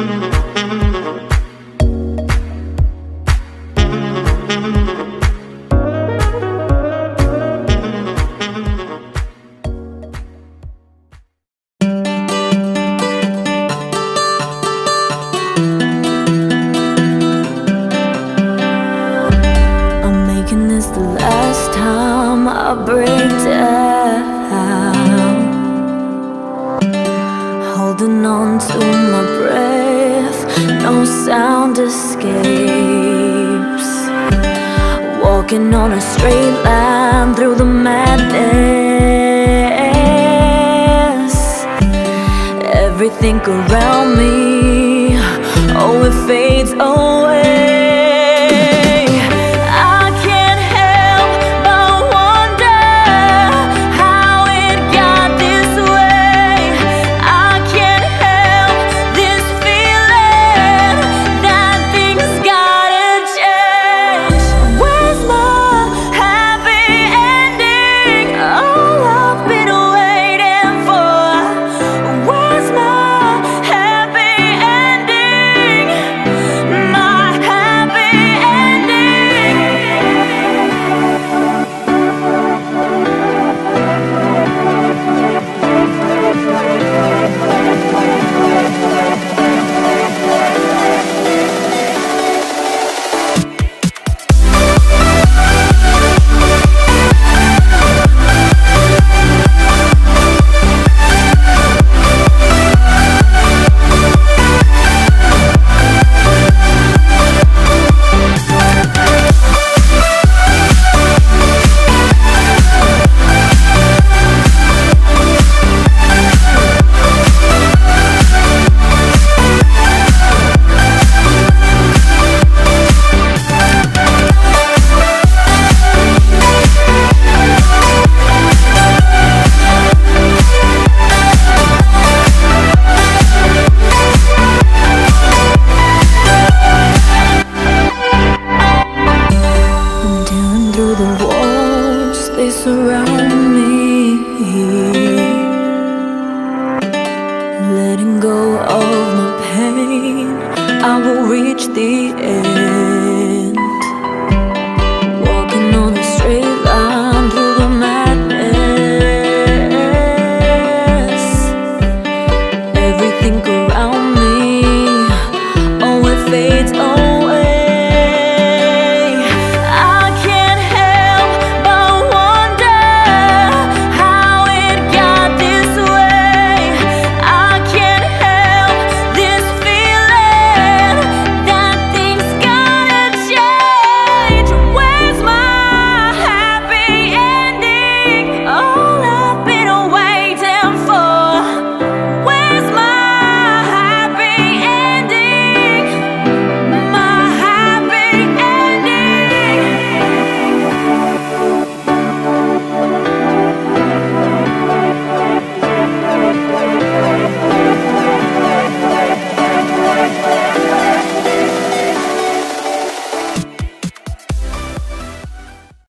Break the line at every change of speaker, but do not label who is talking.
Mm-hmm. holding on to my breath. No sound escapes. Walking on a straight line through the madness. Everything around me, oh, it fades away. they surround me. Letting go of my pain I will reach the end. Walking on a straight line through the madness. Everything around me fades